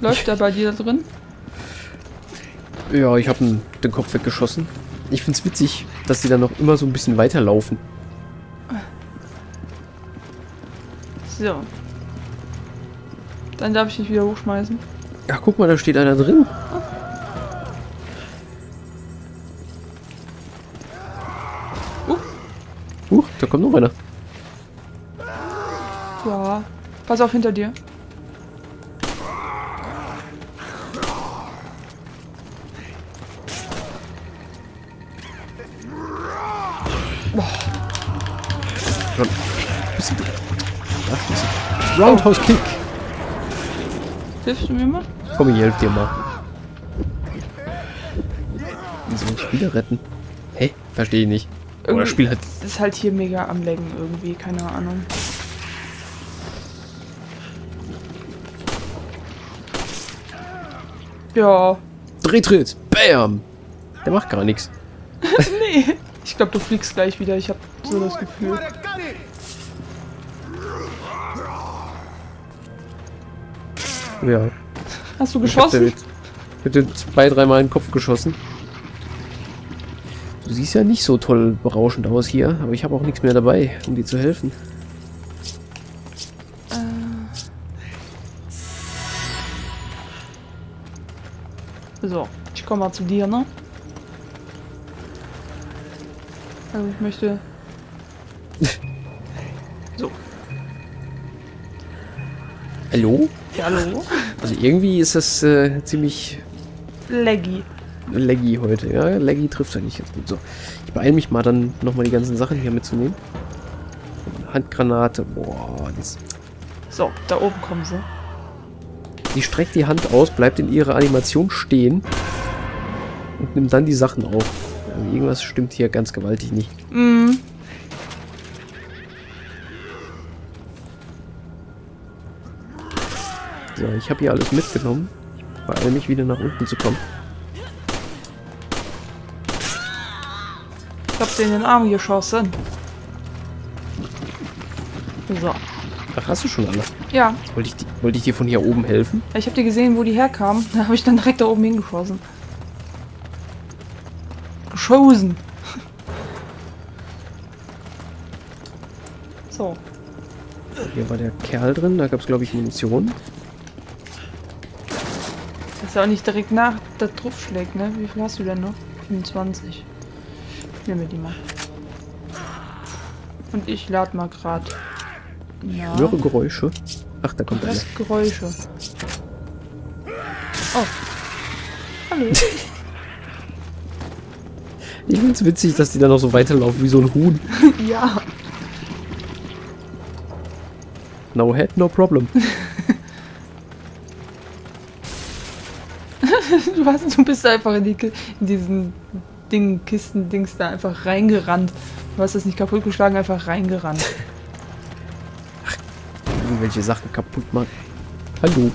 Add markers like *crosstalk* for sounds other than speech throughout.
Läuft der bei dir da drin? Ja, ich habe den Kopf weggeschossen. Ich find's witzig, dass die dann noch immer so ein bisschen weiterlaufen. So. Dann darf ich dich wieder hochschmeißen. Ach, guck mal, da steht einer drin. Uh. Huch, da kommt noch einer. Ja. Pass auf hinter dir. Roundhouse Kick. Hilfst du mir mal? Komm, ich helf dir mal. Wie soll ich wieder retten? Hä? Verstehe ich nicht. Oh, das Spiel hat... Ist halt hier mega am Laggen irgendwie, keine Ahnung. Ja. Drehtritt. Bam. Der macht gar nichts. *laughs* nee. Ich glaube, du fliegst gleich wieder. Ich habe so das Gefühl. Ja. Hast du geschossen? Ich hab dir zwei, dreimal in den Kopf geschossen. Du siehst ja nicht so toll berauschend aus hier, aber ich habe auch nichts mehr dabei, um dir zu helfen. Äh. So, ich komme mal zu dir, ne? Also ich möchte... *laughs* so. Hallo? Hallo? Also irgendwie ist das äh, ziemlich Laggy. laggy heute. Ja, laggy trifft ja nicht ganz gut. So, ich beeile mich mal dann nochmal die ganzen Sachen hier mitzunehmen. Handgranate. Boah, das, So, da oben kommen sie. die streckt die Hand aus, bleibt in ihrer Animation stehen und nimmt dann die Sachen auf. Also irgendwas stimmt hier ganz gewaltig nicht. Mhm. So, ich habe hier alles mitgenommen. Ich beeile mich wieder nach unten zu kommen. Ich hab dir in den Arm geschossen. So. Ach, hast du schon alle? Ja, Wollte ich, wollte ich dir von hier oben helfen? ich habe dir gesehen, wo die herkamen. *laughs* Da habe ich dann direkt da oben hingeschossen. Geschossen. *laughs* So. Hier war der Kerl drin, da gab es glaube ich Munition. Er auch nicht direkt nach da drauf schlägt, ne? Wie viel hast du denn noch? 25. Nehmen wir die mal. Und ich lade mal grad. Ja. Höre Geräusche. Ach, da kommt hast Geräusche. Oh. Hallo. *laughs* Ich find's witzig, dass die da noch so weiterlaufen wie so ein Huhn. *laughs* ja. No head, no problem. *laughs* *laughs* Du, hast, du bist einfach in, die, in diesen Ding, Kisten-Dings da einfach reingerannt. Du hast es nicht kaputtgeschlagen, einfach reingerannt. Irgendwelche Sachen kaputt machen. Hallo.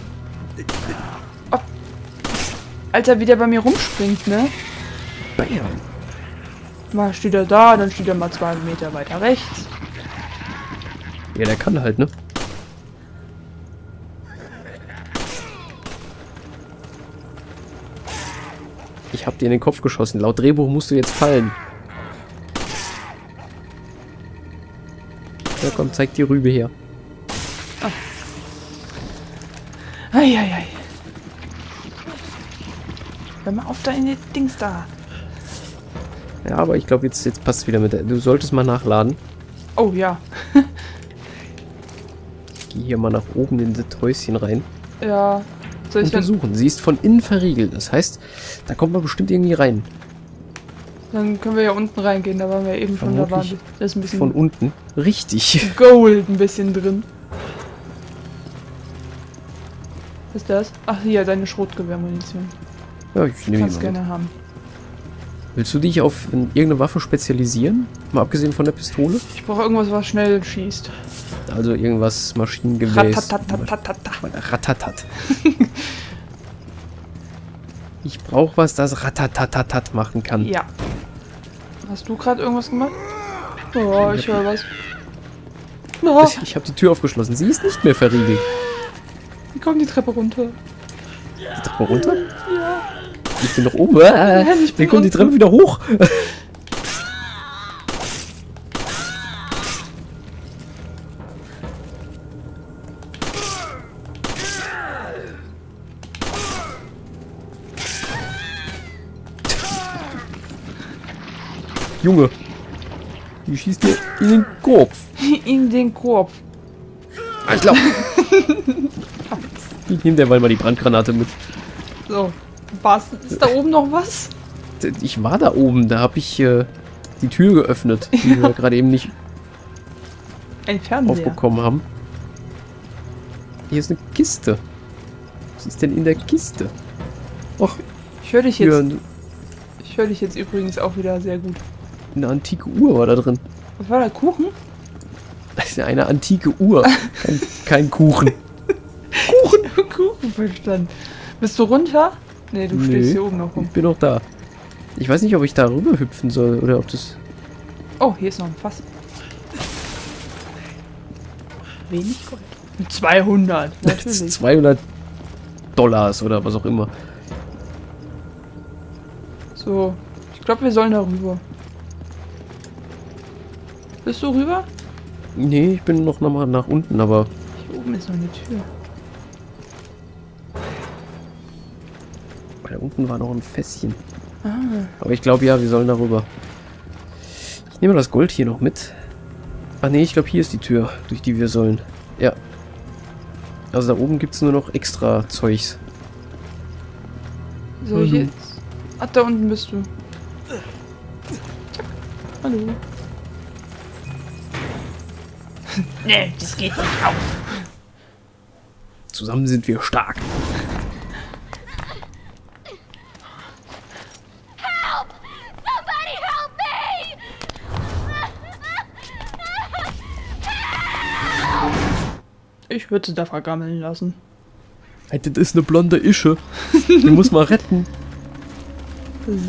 Alter, wie der bei mir rumspringt, ne? Bam. Mal steht er da, dann steht er mal zwei Meter weiter rechts. Ja, der kann halt, ne? Ich hab dir in den Kopf geschossen. Laut Drehbuch musst du jetzt fallen. Ja, komm, zeig die Rübe her. Eieiei. Hör mal auf die Dings da. Ja, aber ich glaube, jetzt, jetzt passt es wieder mit der. Du solltest mal nachladen. Oh ja. Geh hier mal nach oben in das Häuschen rein. Ja. Soll ich dann, Untersuchen. Sie ist von innen verriegelt. Das heißt, da kommt man bestimmt irgendwie rein. dann können wir ja unten reingehen, da waren wir eben schon, da waren da ist ein bisschen Von unten. Richtig. Gold ein bisschen drin. Was ist das? Ach hier, deine Schrotgewehrmunition. Ja, ich nehme Kannst mit. gerne haben. Willst du dich auf irgendeine Waffe spezialisieren? Mal abgesehen von der Pistole? Ich brauche irgendwas, was schnell schießt. Also irgendwas Maschinengewehr. Ratatatatata. Ratatat. *laughs* ich brauche was, das Ratatatatat machen kann. Ja. Hast du gerade irgendwas gemacht? Oh, ich höre was. Oh, Ich habe die Tür aufgeschlossen. Sie ist nicht mehr verriegelt. wie kommt die Treppe runter? Die Treppe runter? Ja. Ich bin noch oben. Ah, ich bin die. Treppe wieder hoch. Junge. Die schießt dir in den Kopf. *laughs* In den Korb. Ich glaub. Ich nehme derweil mal die Brandgranate mit. So. Was? Ist da oben noch was? Ich war da oben, da habe ich äh, die Tür geöffnet, die *laughs* wir gerade eben nicht Ein aufbekommen haben. Hier ist eine Kiste. Was ist denn in der Kiste? Och, Ich höre dich jetzt. Ich höre dich jetzt übrigens auch wieder sehr gut. Eine antike Uhr war da drin. Was war da? Kuchen? Das ist ja eine antike Uhr, kein, kein Kuchen. *laughs* Kuchen verstanden. Bist du runter? Nee, du Nee. stehst hier oben noch Ich rum. bin noch da. Ich weiß nicht, ob ich da rüber hüpfen soll oder ob das... Oh, hier ist noch ein Fass. Wenig Gold. Mit 200, *laughs* Das ist natürlich. 200 Dollars oder was auch immer. So, ich glaube, wir sollen da rüber. Bist du rüber? Nee, ich bin noch mal nach unten, aber Hier oben ist noch eine Tür. da unten war noch ein Fässchen. Ah, Aber ich glaube ja, wir sollen darüber. Ich nehme das Gold hier noch mit. Ah nee, ich glaube hier ist die Tür, durch die wir sollen. Ja. Also da oben gibt es nur noch extra Zeugs. so Hallo. hier. Ach, da unten bist du. Hallo. *laughs* nee, das geht nicht auf. Zusammen sind wir stark. Help! Somebody help me! Ich würde sie da vergammeln lassen. Hey, das ist eine blonde Ische. Die muss man retten. *laughs*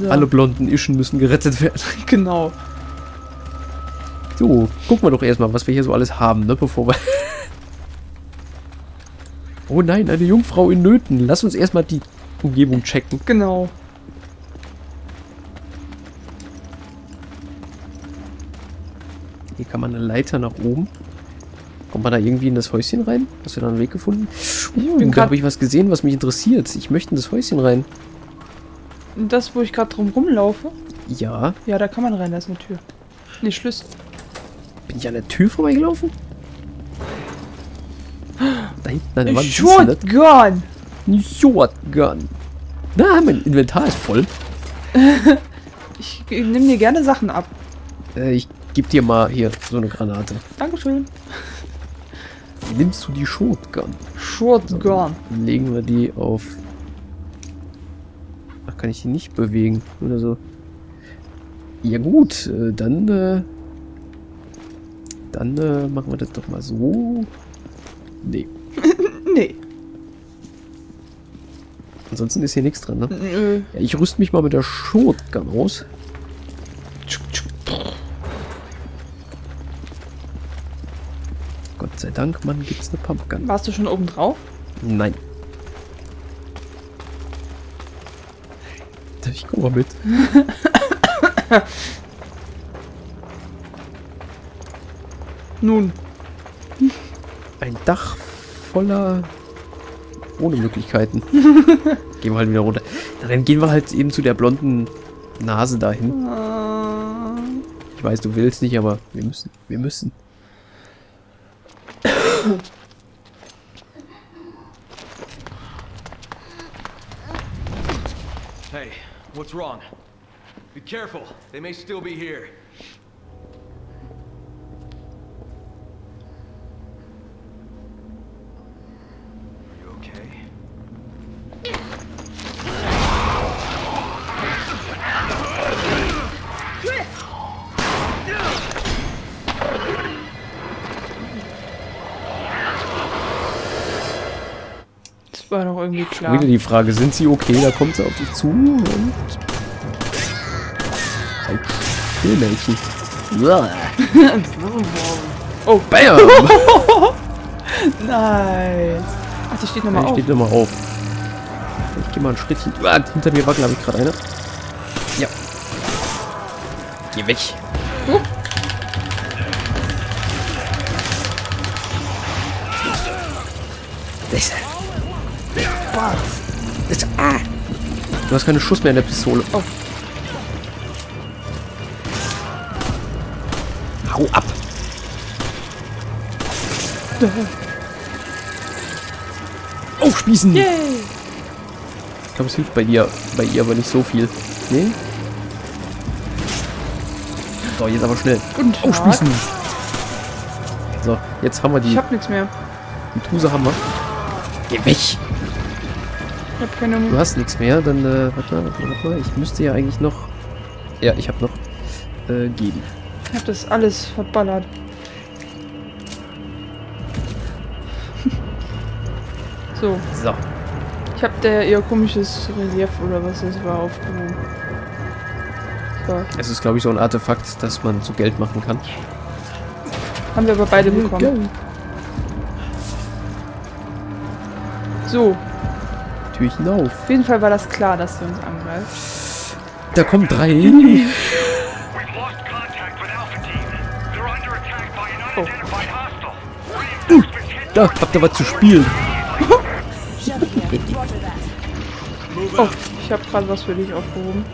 So, Alle blonden Ischen müssen gerettet werden. genau. So, gucken wir doch erstmal, was wir hier so alles haben, ne, bevor wir... *laughs* oh nein, eine Jungfrau in Nöten. Lass uns erstmal die Umgebung checken. Genau. Hier kann man eine Leiter nach oben. Kommt man da irgendwie in das Häuschen rein? Hast du da einen Weg gefunden? Uh, bin da grad- habe ich was gesehen, was mich interessiert. Ich möchte in das Häuschen rein. Das, wo ich gerade drum rumlaufe? Ja. Ja, da kann man rein, da ist eine Tür. Nee, Schlüssel. Bin ich an der Tür vorbeigelaufen? Da hinten an der Wand. Shotgun! Shotgun. Na, mein Inventar ist voll. *laughs* Ich, ich nehme dir gerne Sachen ab. Äh, ich geb dir mal hier so eine Granate. Dankeschön. Nimmst du die Shotgun? Shotgun. Dann legen wir die auf... Ach, kann ich die nicht bewegen? Oder so? Ja gut, äh, dann... Äh, dann äh, machen wir das doch mal so. Nee. *laughs* Nee. Ansonsten ist hier nichts dran, ne? Nö. Ja, ich rüste mich mal mit der Shotgun aus. Gott sei Dank, Mann, gibt's eine Pumpgun. Warst du schon oben drauf? Nein. Ich komm mal mit. *laughs* Nun. Ein Dach voller... Ohne Möglichkeiten. *laughs* gehen wir halt wieder runter. Na, dann gehen wir halt eben zu der blonden Nase dahin. Äh, Ich weiß, du willst nicht, aber wir müssen. Wir müssen. Hey, what's wrong? Be careful. They may still be here. Irgendwie klar. Wieder die Frage, sind sie okay? Da kommt sie auf dich zu und... Still, Mädchen. Uah. *laughs* Oh, Bam! *laughs* nice. Ach, die steht nochmal Ja, auf. steht nochmal auf. Ich gehe mal einen Schritt hin. Ah, hinter mir war, glaube ich, gerade einer. Ja. Geh weg. Oh. Das. Das. Ah. Du hast keine Schuss mehr in der Pistole. Oh. Hau ab. Aufspießen. Yay! Ich glaube, es hilft bei dir, bei ihr aber nicht so viel. Nee? So, jetzt aber schnell. Tag. Aufspießen. So, jetzt haben wir die. Ich hab nichts mehr. Die Tuse haben wir. Geh weg. Ich hab keine Du hast nichts mehr, dann, äh, warte mal, warte mal. Ich müsste ja eigentlich noch. Ja, ich habe noch. Äh, geben. Ich hab das alles verballert. *laughs* so, So. ich hab der ihr komisches Relief oder was das war aufgehoben. So, Es ist, glaube ich, so ein Artefakt, das man zu Geld machen kann. haben wir aber beide bekommen. So, Türchen auf. auf jeden Fall war das klar, dass sie uns angreift. Da kommen drei. *laughs* Oh. Da, habt ihr was zu spielen. *laughs* Oh, ich hab gerade was für dich aufgehoben.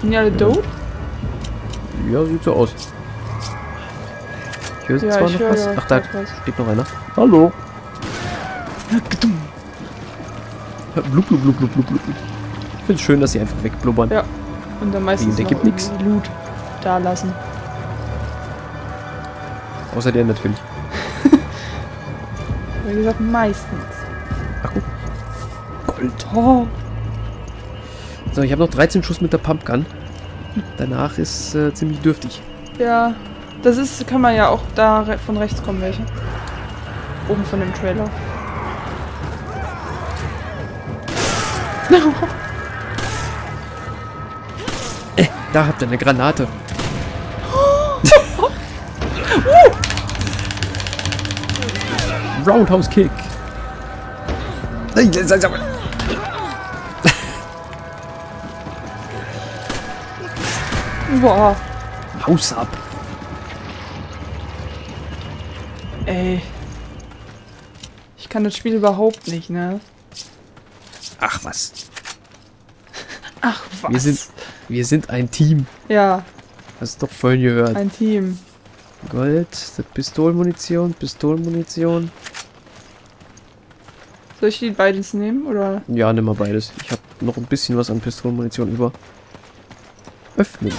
Sind die alle tot? Ja, sieht so aus. Ich höre Ja, zwar noch was. ja Ach, da steht noch einer. Hallo. Blub, blub, blub, blub, blub, blub. Ich finde es schön, dass sie einfach wegblubbern. Ja. Und dann meistens Der gibt irgendwie Loot da lassen. Außer der natürlich. *laughs* Wie gesagt, meistens. Ach guck. Gold. Oh. So, ich habe noch 13 Schuss mit der Pumpgun. Danach ist äh, ziemlich dürftig. Ja, das ist, kann man ja auch da re von rechts kommen welche. Oben von dem Trailer. Äh, da habt ihr eine Granate. *laughs* Roundhouse Kick. *laughs* Boah. Haus ab. Ey. Ich kann das Spiel überhaupt nicht, ne? Ach was. Ach was. Wir sind, wir sind ein Team. Ja, Hast du doch vorhin gehört. ein Team. Gold, Pistolenmunition, Pistolenmunition. Soll ich die beides nehmen, oder? Ja, nimm mal beides. Ich habe noch ein bisschen was an Pistolenmunition über. Öffnen.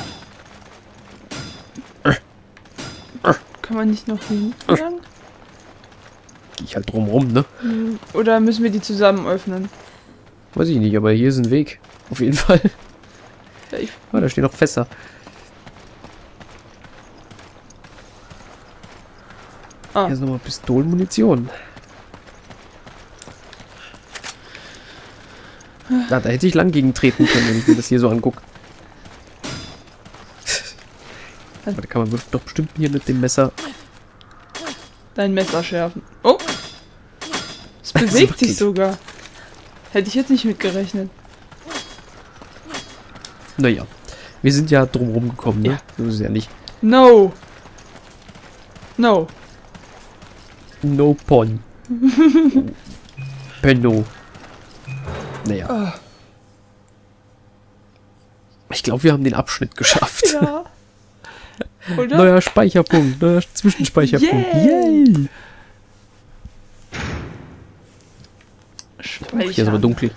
Kann man nicht noch hingegangen? Geh ich halt drumrum, ne? Oder müssen wir die zusammen öffnen? Weiß ich nicht, aber hier ist ein Weg. Auf jeden Fall. Ja, ich, Ah, da stehen noch Fässer. ah, Hier ist nochmal Pistolenmunition. Da, da hätte ich lang gegen treten können, wenn ich mir das hier so angucke. Aber da kann man doch bestimmt hier mit dem Messer. dein Messer schärfen. Oh! Es bewegt sich sogar. Hätte ich jetzt nicht mitgerechnet. Naja, wir sind ja drumrum gekommen, ne? Ja. So ist es ja nicht. No! No. No pon. *laughs* Penno. Naja. Ah. Ich glaube, wir haben den Abschnitt geschafft. Ja. *laughs* Oder? Neuer Speicherpunkt, neuer Zwischenspeicherpunkt. Yay. Yay! Speichern. Hier ist aber dunkel.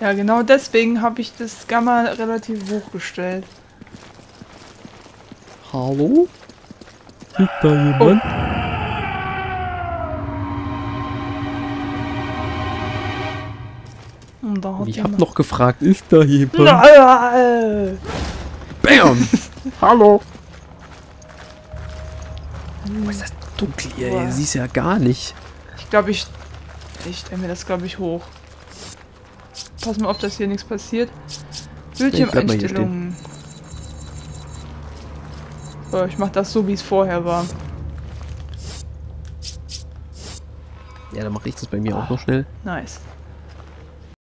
Ja, genau deswegen habe ich das Gamma relativ hoch gestellt. Hallo? Ist da jemand? Hat Ich habe noch gefragt, ist da jemand? Nein. Bam! *laughs* Hallo! Oh, ist das dunkel hier? Boah. Siehst ja gar nicht. Ich glaube, ich. Ich stelle mir das, glaube ich, hoch. Pass mal auf, dass hier nichts passiert. Bildschirmeinstellungen. So, ich mache das so, wie es vorher war. Ja, dann mache ich das bei mir auch noch schnell. Nice.